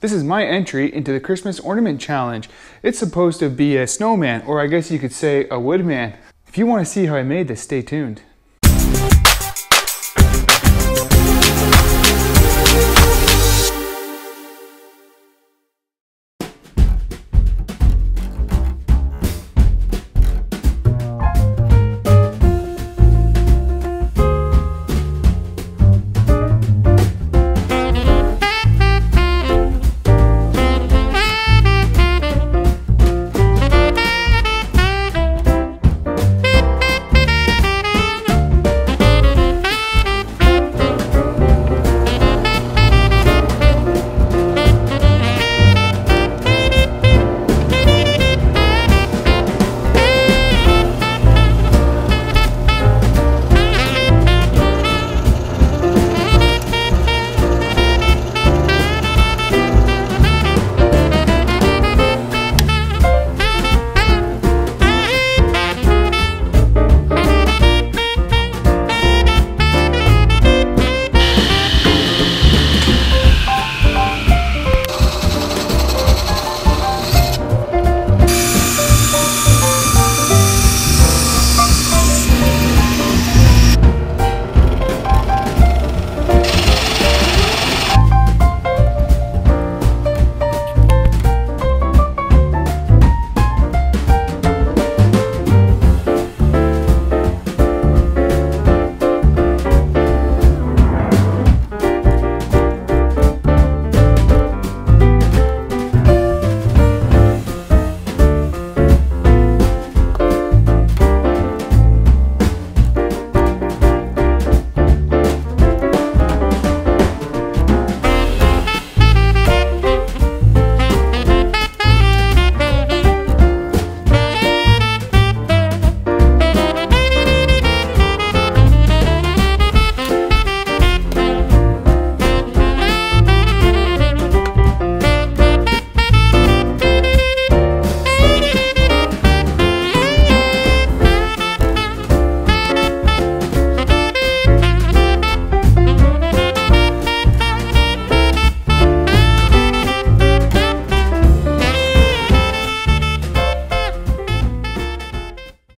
This is my entry into the Christmas Ornament Challenge. It's supposed to be a snowman, or I guess you could say a woodman. If you want to see how I made this, stay tuned.